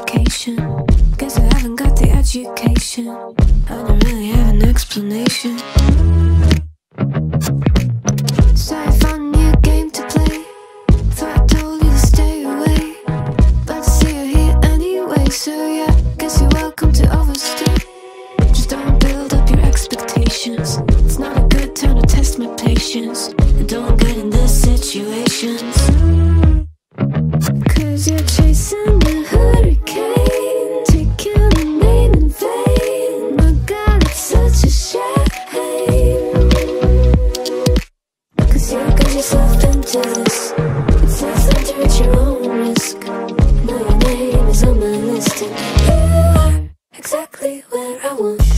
education. Guess I haven't got the education. I don't really have an explanation. So I found a new game to play. Thought I told you to stay away. But I see you here anyway, so yeah. Guess you're welcome to overstay. Just don't build up your expectations. It's not a good time to test my patience. And don't get in this situations. Cause you're chasing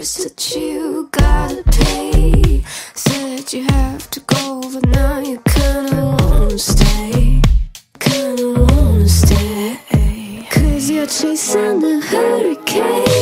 price that you gotta pay. Said you have to go, but now you kinda wanna stay. Kinda wanna stay. Cause you're chasing the hurricane.